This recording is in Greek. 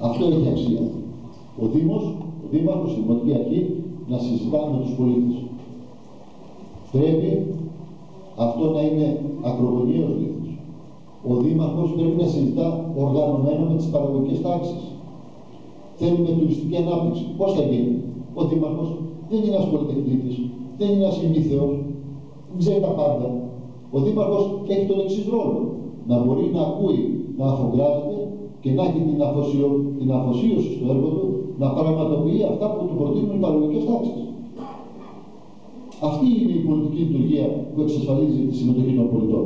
Αυτό έχει αξία. Ο Δήμος, ο Δήμαρχος, η Δημοτική Αρχή να συζητά με τους πολίτες. Πρέπει αυτό να είναι ακρογωνίως λήθος. Ο Δήμαρχος πρέπει να συζητά οργανωμένα με τις παραγωγικές τάξεις. Θέλουμε τουριστική ανάπτυξη. Πώς θα γίνει; Ο Δήμαρχος δεν είναι ένας πολυτεχνίτης, δεν είναι ένας ημίθεος, δεν ξέρει τα πάντα. Ο Δήμαρχος έχει τον εξής ρόλο. Να μπορεί να ακούει, να αφογκράζεται και να έχει την, αφοσιο... την αφοσίωση στο έργο του να πραγματοποιεί αυτά που του προτείνουν οι παραγωγικές τάξεις. Αυτή είναι η πολιτική λειτουργία που εξασφαλίζει τη συμμετοχή των πολιτών.